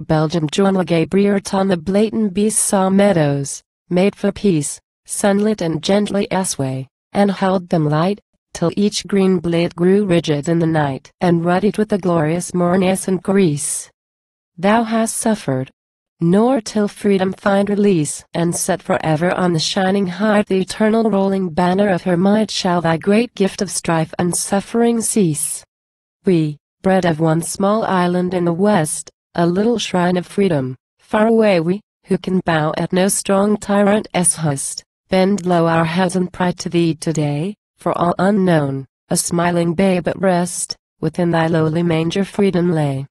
Belgium John Le Gay Brereton the blatant beasts saw meadows, made for peace, sunlit and gently sway, and held them light, till each green blade grew rigid in the night, and ruddied with the glorious and grease. Thou hast suffered, nor till freedom find release, and set forever on the shining height the eternal rolling banner of her might shall thy great gift of strife and suffering cease. We, bred of one small island in the west, a little shrine of freedom, far away we, who can bow at no strong tyrant's host, bend low our heads and pride to thee today, for all unknown, a smiling babe at rest, within thy lowly manger freedom lay.